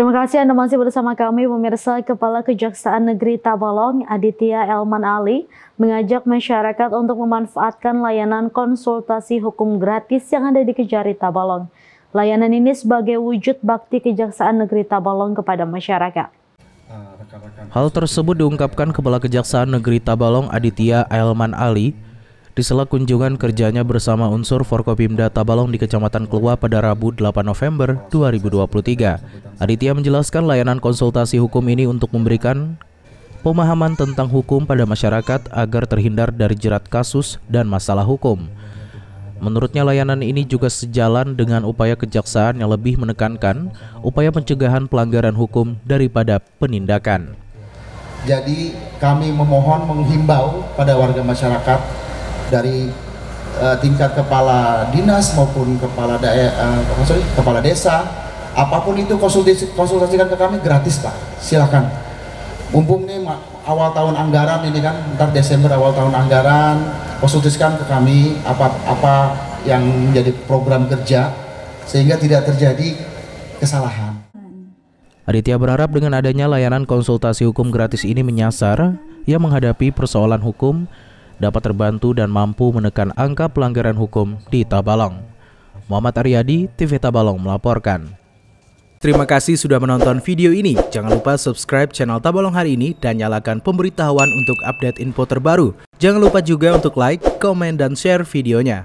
Terima kasih Anda masih bersama kami pemirsa Kepala Kejaksaan Negeri Tabalong Aditya Elman Ali mengajak masyarakat untuk memanfaatkan layanan konsultasi hukum gratis yang ada di Kejari Tabalong. Layanan ini sebagai wujud bakti Kejaksaan Negeri Tabalong kepada masyarakat. Hal tersebut diungkapkan Kepala Kejaksaan Negeri Tabalong Aditya Elman Ali di sela kunjungan kerjanya bersama unsur Forkopimda Tabalong di Kecamatan Kelua pada Rabu 8 November 2023. Aditya menjelaskan layanan konsultasi hukum ini untuk memberikan pemahaman tentang hukum pada masyarakat agar terhindar dari jerat kasus dan masalah hukum. Menurutnya layanan ini juga sejalan dengan upaya kejaksaan yang lebih menekankan upaya pencegahan pelanggaran hukum daripada penindakan. Jadi kami memohon menghimbau pada warga masyarakat dari uh, tingkat kepala dinas maupun kepala daerah uh, sorry, kepala desa apa pun itu konsultasi konsultasikan ke kami gratis pak silakan mumpung nih awal tahun anggaran ini kan ntar Desember awal tahun anggaran konsultasikan ke kami apa apa yang menjadi program kerja sehingga tidak terjadi kesalahan. Aditya berharap dengan adanya layanan konsultasi hukum gratis ini menyasar yang menghadapi persoalan hukum dapat terbantu dan mampu menekan angka pelanggaran hukum di Tabalong. Muhammad Aryadi, TV Tabalong melaporkan. Terima kasih sudah menonton video ini. Jangan lupa subscribe channel Tabalong hari ini dan nyalakan pemberitahuan untuk update info terbaru. Jangan lupa juga untuk like, komen, dan share videonya.